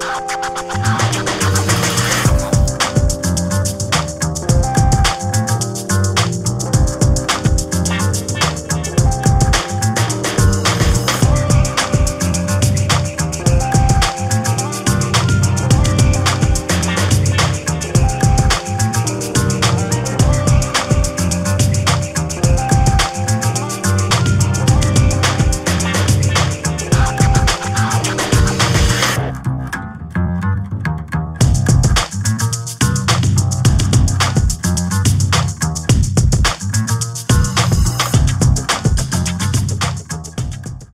あっ!